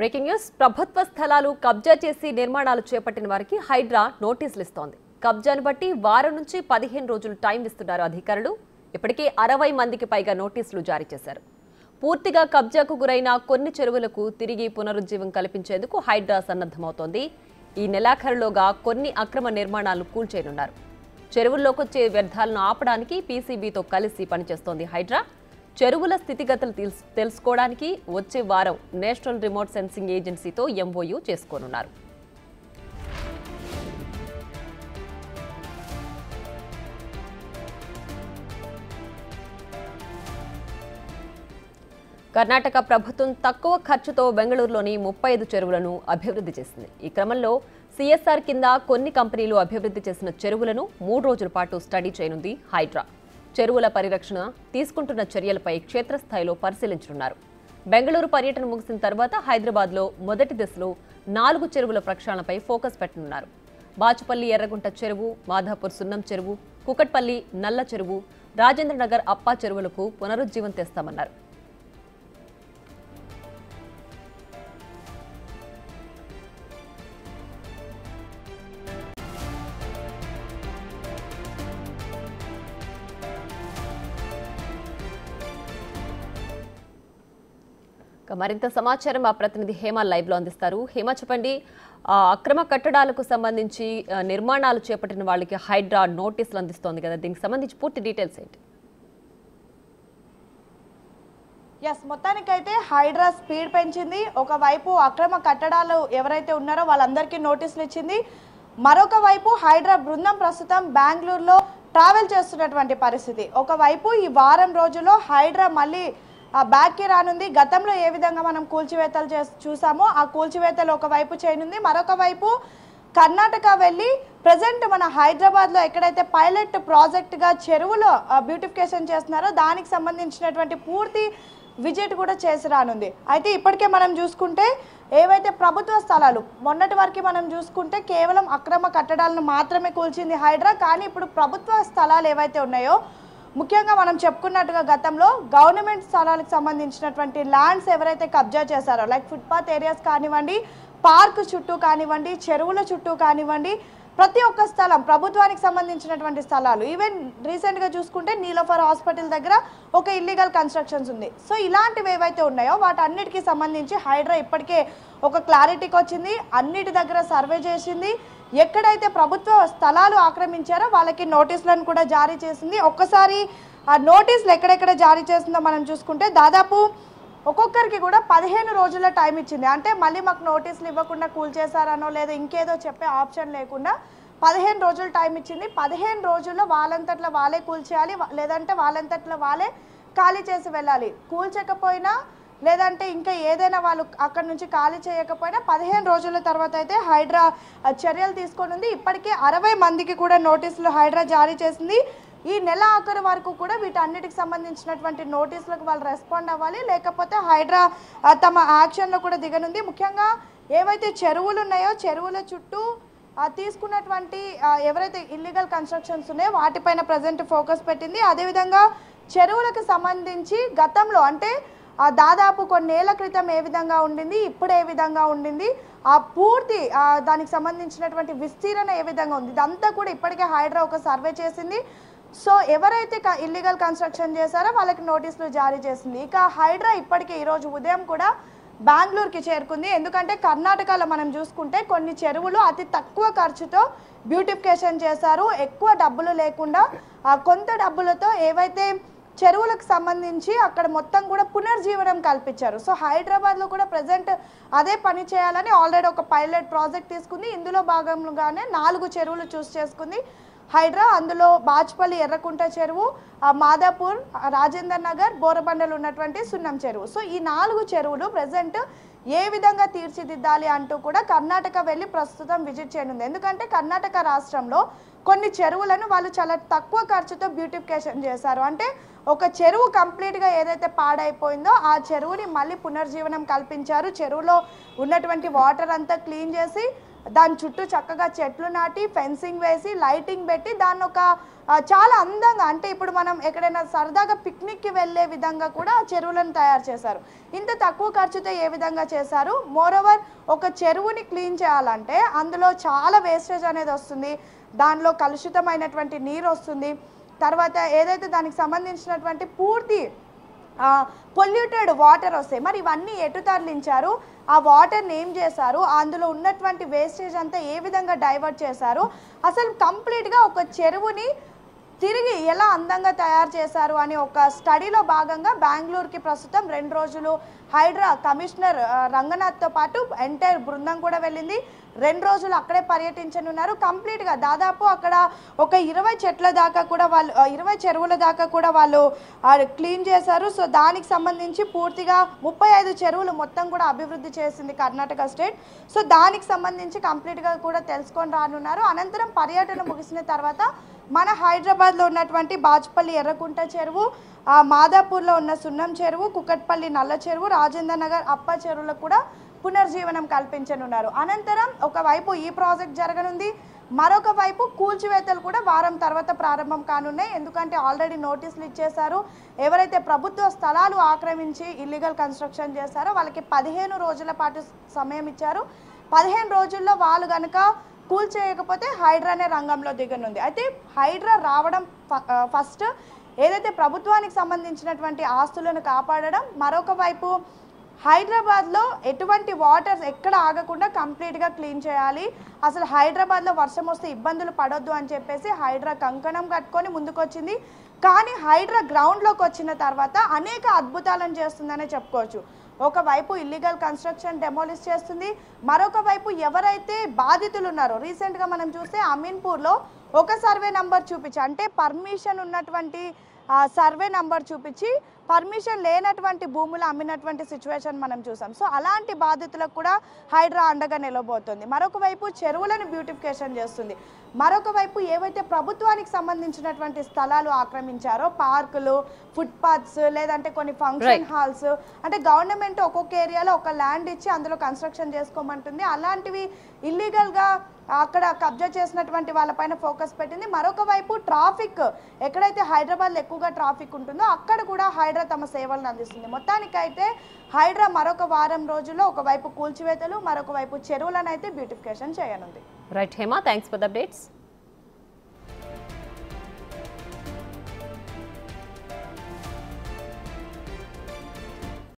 Breaking news. ప్రభుత్వ స్థలాలు కబ్జా చేసి నిర్మాణాలు చేపట్టిన వారికి హైడ్రా నోటీసులు ఇస్తోంది. కబ్జాను బట్టి వారం నుంచి పదిహేను రోజులు టైం ఇస్తున్నారు అధికారులు. ఇప్పటికే అరవై మందికి పైగా నోటీసులు జారీ చేశారు. పూర్తిగా కబ్జాకు గురైన కొన్ని చెరువులకు తిరిగి పునరుజ్జీవం కల్పించేందుకు హైడ్రా సన్నద్ధమవుతోంది. ఈ నెలాఖరులోగా కొన్ని అక్రమ నిర్మాణాలు కూల్చేయనున్నారు. చెరువుల్లోకొచ్చే వ్యర్థాలను ఆపడానికి పీసీబీతో కలిసి పనిచేస్తోంది హైడ్రా. చెరువుల స్థితిగతులు తెలుసుకోవడానికి వచ్చే వారం నేషనల్ రిమోట్ సెన్సింగ్ ఏజెన్సీతో ఎంఓయూ చేసుకోనున్నారు. కర్ణాటక ప్రభుత్వం తక్కువ ఖర్చుతో బెంగళూరులోని ముప్పై ఐదు చెరువులను అభివృద్ధి చేసింది. ఈ క్రమంలో సిఎస్ఆర్ కింద కొన్ని కంపెనీలు అభివృద్ధి చేసిన చెరువులను మూడు రోజుల పాటు స్టడీ చేయనుంది హైడ్రా. చెరువుల పరిరక్షణ తీసుకుంటున్న చర్యలపై క్షేత్రస్థాయిలో పరిశీలించనున్నారు. బెంగళూరు పర్యటన ముగిసిన తర్వాత హైదరాబాద్లో మొదటి దశలో నాలుగు చెరువుల ప్రక్షాళనపై ఫోకస్ పెట్టనున్నారు. బాచుపల్లి ఎర్రగుంట చెరువు మాధాపూర్ సున్నం చెరువు కుకట్పల్లి నల్ల చెరువు రాజేంద్రనగర్ అప్పా చెరువులకు పునరుజ్జీవం తెస్తామన్నారు. మరింత సమాచారం మా ప్రతినిధి హేమ లైవ్లో అందిస్తారు. హేమ చెప్పండి. అక్రమ కట్టడాలకు సంబంధించి నిర్మాణాలు చేపట్టిన వాళ్ళకి హైడ్రా నోటీసులు అందిస్తోంది కదా. దీనికి సంబంధించి పూర్తి డీటెయిల్స్ ఏంటి? ఎస్ మొత్తానికైతే హైడ్రా స్పీడ్ పెంచింది. ఒకవైపు అక్రమ కట్టడాలు ఎవరైతే ఉన్నారో వాళ్ళందరికీ నోటీసులు ఇచ్చింది. మరొక వైపు హైడ్రా బృందం ప్రస్తుతం బెంగళూరులో ట్రావెల్ చేస్తున్నటువంటి పరిస్థితి. ఒకవైపు ఈ వారం రోజుల్లో హైడ్రా మళ్ళీ బ్యాక్కి రానుంది. గతంలో ఏ విధంగా మనం కూల్చివేతలు చేసి చూసామో ఆ కూల్చివేతలు ఒకవైపు చేయనుంది. మరొక వైపు కర్ణాటక వెళ్ళి ప్రజెంట్ మన హైదరాబాద్లో ఎక్కడైతే పైలట్ ప్రాజెక్ట్గా చెరువులో బ్యూటిఫికేషన్ చేస్తున్నారో దానికి సంబంధించినటువంటి పూర్తి విజిట్ కూడా చేసి రానుంది. అయితే ఇప్పటికే మనం చూసుకుంటే ఏవైతే ప్రభుత్వ స్థలాలు మొన్నటి వరకు మనం చూసుకుంటే కేవలం అక్రమ కట్టడాలను మాత్రమే కూల్చింది హైడ్రా. కానీ ఇప్పుడు ప్రభుత్వ స్థలాలు ఏవైతే ఉన్నాయో ముఖ్యంగా మనం చెప్పుకున్నట్టుగా గతంలో గవర్నమెంట్ స్థలాలకు సంబంధించినటువంటి ల్యాండ్స్ ఎవరైతే కబ్జా చేశారో లైక్ ఫుట్పాత్ ఏరియాస్ కానివ్వండి పార్క్ చుట్టూ కానివ్వండి చెరువుల చుట్టూ కానివ్వండి ప్రతి ఒక్క స్థలం ప్రభుత్వానికి సంబంధించినటువంటి స్థలాలు ఈవెన్ రీసెంట్గా చూసుకుంటే నీలోఫర్ హాస్పిటల్ దగ్గర ఒక ఇల్లీగల్ కన్స్ట్రక్షన్స్ ఉంది. సో ఇలాంటివి ఏవైతే ఉన్నాయో వాటన్నిటికీ సంబంధించి హైడ్రా ఇప్పటికే ఒక క్లారిటీకి వచ్చింది. అన్నిటి దగ్గర సర్వే చేసింది. ఎక్కడైతే ప్రభుత్వ స్థలాలు ఆక్రమించారో వాళ్ళకి నోటీసులను కూడా జారీ చేసింది. ఒక్కసారి ఆ నోటీసులు ఎక్కడెక్కడ జారీ చేసిందో మనం చూసుకుంటే దాదాపు ఒక్కొక్కరికి కూడా పదిహేను రోజుల టైం ఇచ్చింది. అంటే మళ్ళీ మాకు నోటీసులు ఇవ్వకుండా కూల్ చేశారనో లేదా ఇంకేదో చెప్పే ఆప్షన్ లేకుండా పదిహేను రోజులు టైం ఇచ్చింది. పదిహేను రోజుల్లో వాళ్ళంతట్ల వాళ్ళే కూల్చేయాలి లేదంటే వాళ్ళంతట్లో వాళ్ళే ఖాళీ చేసి వెళ్ళాలి. కూల్చకపోయినా లేదంటే ఇంకా ఏదైనా వాళ్ళు అక్కడ నుంచి ఖాళీ చేయకపోయినా పదిహేను రోజుల తర్వాత అయితే హైడ్రా చర్యలు తీసుకొని ఉంది. ఇప్పటికే అరవై మందికి కూడా నోటీసులు హైడ్రా జారీ చేసింది. ఈ నెల ఆఖరు వరకు కూడా వీటన్నిటికి సంబంధించినటువంటి నోటీసులకు వాళ్ళు రెస్పాండ్ అవ్వాలి. లేకపోతే హైడ్రా తమ యాక్షన్లో కూడా దిగనుంది. ముఖ్యంగా ఏవైతే చెరువులు ఉన్నాయో చెరువుల చుట్టూ తీసుకున్నటువంటి ఎవరైతే ఇల్లీగల్ కన్స్ట్రక్షన్స్ ఉన్నాయో వాటిపైన ప్రజెంట్ ఫోకస్ పెట్టింది. అదేవిధంగా చెరువులకు సంబంధించి గతంలో అంటే దాదాపు కొన్నేళ్ళ క్రితం ఏ విధంగా ఉండింది ఇప్పుడు ఏ విధంగా ఉండింది ఆ పూర్తి దానికి సంబంధించినటువంటి విస్తీరణ ఏ విధంగా ఉంది ఇదంతా కూడా ఇప్పటికే హైడ్రా ఒక సర్వే చేసింది. సో ఎవరైతే ఇల్లీగల్ కన్స్ట్రక్షన్ చేశారో వాళ్ళకి నోటీసులు జారీ చేసింది. ఇక హైడ్రా ఇప్పటికే ఈరోజు ఉదయం కూడా బెంగళూరుకి చేరుకుంది. ఎందుకంటే కర్ణాటకలో మనం చూసుకుంటే కొన్ని చెరువులు అతి తక్కువ ఖర్చుతో బ్యూటిఫికేషన్ చేశారు. ఎక్కువ డబ్బులు లేకుండా ఆ, కొంత డబ్బులతో ఏవైతే చెరువులకు సంబంధించి అక్కడ మొత్తం కూడా పునర్జీవనం కల్పించారు. సో హైదరాబాద్లో కూడా ప్రజెంట్ అదే పని చేయాలని ఆల్రెడీ ఒక పైలట్ ప్రాజెక్ట్ తీసుకుంది. ఇందులో భాగంగానే నాలుగు చెరువులు చూస్ చేసుకుంది. హైడ్రా అందులో బాచ్పల్లి ఎర్రకుంట చెరువు మాదాపూర్ రాజేందర్ నగర్ బోరబండలు ఉన్నటువంటి సున్నం చెరువు. సో ఈ నాలుగు చెరువులు ప్రజెంట్ ఏ విధంగా తీర్చిదిద్దాలి అంటూ కూడా కర్ణాటక వెళ్ళి ప్రస్తుతం విజిట్ చేయనుంది. ఎందుకంటే కర్ణాటక రాష్ట్రంలో కొన్ని చెరువులను వాళ్ళు చాలా తక్కువ ఖర్చుతో బ్యూటిఫికేషన్ చేశారు. అంటే ఒక చెరువు కంప్లీట్గా ఏదైతే పాడైపోయిందో ఆ చెరువుని మళ్ళీ పునర్జీవనం కల్పించారు. చెరువులో ఉన్నటువంటి వాటర్ అంతా క్లీన్ చేసి దాని చుట్టూ చక్కగా చెట్లు నాటి ఫెన్సింగ్ వేసి లైటింగ్ పెట్టి దాన్ని ఒక చాలా అందంగా అంటే ఇప్పుడు మనం ఎక్కడైనా సరదాగా పిక్నిక్కి వెళ్ళే విధంగా కూడా ఆ చెరువులను తయారు చేశారు. ఇంత తక్కువ ఖర్చుతో ఏ విధంగా చేశారు? మోరోవర్ ఒక చెరువుని క్లీన్ చేయాలంటే అందులో చాలా వేస్టేజ్ అనేది వస్తుంది. దానిలో కలుషితమైనటువంటి నీరు వస్తుంది. తర్వాత ఏదైతే దానికి సంబంధించినటువంటి పూర్తి పొల్యూటెడ్ వాటర్ వస్తాయి. మరి ఇవన్నీ ఎటు తరలించారు? ఆ వాటర్ని ఏం చేశారు. అందులో ఉన్నటువంటి వేస్టేజ్ అంతా ఏ విధంగా డైవర్ట్ చేశారు. అసలు కంప్లీట్గా ఒక చెరువుని తిరిగి ఎలా అందంగా తయారు చేశారు అని ఒక స్టడీలో భాగంగా బెంగళూరుకి ప్రస్తుతం రెండు రోజులు హైడ్రా కమిషనర్ రంగనాథ్తో పాటు ఎంటైర్ బృందం కూడా వెళ్ళింది. రెండు రోజులు అక్కడే పర్యటించనున్నారు. కంప్లీట్గా దాదాపు అక్కడ ఒక ఇరవై చెట్ల దాకా కూడా వాళ్ళు ఇరవై చెరువుల దాకా కూడా వాళ్ళు క్లీన్ చేశారు. సో దానికి సంబంధించి పూర్తిగా ముప్పై ఐదు చెరువులు మొత్తం కూడా అభివృద్ధి చేసింది కర్ణాటక స్టేట్. సో దానికి సంబంధించి కంప్లీట్గా కూడా తెలుసుకొని రానున్నారు. అనంతరం పర్యటన ముగిసిన తర్వాత మన హైదరాబాద్లో ఉన్నటువంటి బాజ్పల్లి ఎర్రకుంట చెరువు మాదాపూర్లో ఉన్న సున్నం చెరువు కుకట్పల్లి నల్ల చెరువు రాజేంద్ర నగర్ అప్ప చెరువులకు కూడా పునర్జీవనం కల్పించనున్నారు. అనంతరం ఒకవైపు ఈ ప్రాజెక్ట్ జరగనుంది మరొక వైపు కూల్చివేతలు కూడా వారం తర్వాత ప్రారంభం కానున్నాయి. ఎందుకంటే ఆల్రెడీ నోటీసులు ఇచ్చేశారు ఎవరైతే ప్రభుత్వ స్థలాలు ఆక్రమించి ఇల్లీగల్ కన్స్ట్రక్షన్ చేశారో వాళ్ళకి పదిహేను రోజుల పాటు సమయం ఇచ్చారు. పదిహేను రోజుల్లో వాళ్ళు కనుక కూల్ చేయకపోతే హైడ్రానే రంగంలో దిగనుంది. అయితే హైడ్రా రావడం ఫ- ఫస్ట్ ఏదైతే ప్రభుత్వానికి సంబంధించినటువంటి ఆస్తులను కాపాడడం మరొక వైపు హైదరాబాద్లో ఎటువంటి వాటర్స్ ఎక్కడ ఆగకుండా కంప్లీట్గా క్లీన్ చేయాలి. అసలు హైదరాబాద్లో వర్షం వస్తే ఇబ్బందులు పడొద్దు అని చెప్పేసి హైడ్రా కంకణం కట్టుకొని ముందుకొచ్చింది. కానీ హైడ్రా గ్రౌండ్లోకి వచ్చిన తర్వాత అనేక అద్భుతాలను చేస్తుందనే చెప్పుకోవచ్చు. ఒకవైపు ఇల్లీగల్ కన్స్ట్రక్షన్ డెమోలిష్ చేస్తుంది. మరొక వైపు ఎవరైతే బాధితులు ఉన్నారో రీసెంట్గా మనం చూస్తే అమీన్పూర్లో ఒక సర్వే నంబర్ చూపించి అంటే పర్మిషన్ ఉన్నటువంటి సర్వే నంబర్ చూపించి పర్మిషన్ లేనటువంటి భూములు అమ్మినటువంటి సిచ్యువేషన్ మనం చూసాం. సో అలాంటి బాధితులకు కూడా హైడ్రా అండగా నిలబోతుంది. మరొక వైపు చెరువులను బ్యూటిఫికేషన్ చేస్తుంది. మరొక వైపు ఏవైతే ప్రభుత్వానికి సంబంధించినటువంటి స్థలాలు ఆక్రమించారో పార్కులు ఫుట్పాత్స్ లేదంటే కొన్ని ఫంక్షన్. హాల్స్ అంటే గవర్నమెంట్ ఒక్కొక్క ఏరియాలో ఒక ల్యాండ్ ఇచ్చి అందులో కన్స్ట్రక్షన్ చేసుకోమంటుంది. అలాంటివి ఇల్లీగల్గా అక్కడ కబ్జా చేసినటువంటి వాళ్ళపైన ఫోకస్ పెట్టింది. మరొక వైపు ట్రాఫిక్ ఎక్కడైతే హైదరాబాద్లో ఎక్కువగా ట్రాఫిక్ ఉంటుందో అక్కడ కూడా హైడ్రా తమ సేవలను అందిస్తుంది. మొత్తానికైతే హైడ్రా మరొక వారం రోజుల్లో ఒకవైపు కూల్చివేతలు మరొక వైపు చెరువులను అయితే బ్యూటిఫికేషన్ చేయనుంది. Right Hema thanks for the updates